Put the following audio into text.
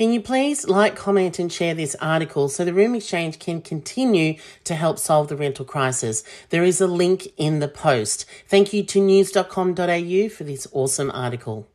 Can you please like, comment, and share this article so the Room Xchange can continue to help solve the rental crisis? There is a link in the post. Thank you to news.com.au for this awesome article.